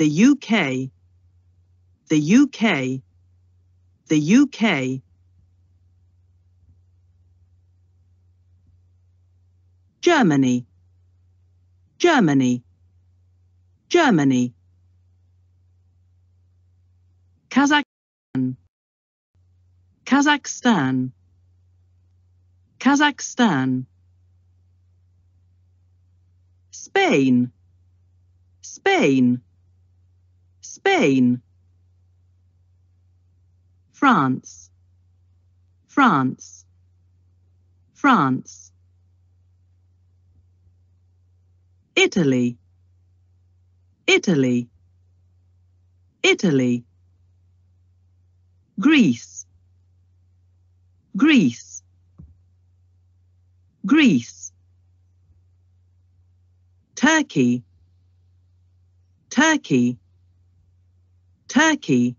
the UK, the UK, the UK. Germany, Germany, Germany. Kazakhstan, Kazakhstan, Kazakhstan. Spain, Spain, Spain. France, France, France. Italy, Italy, Italy. Greece, Greece, Greece. Turkey, Turkey, Turkey.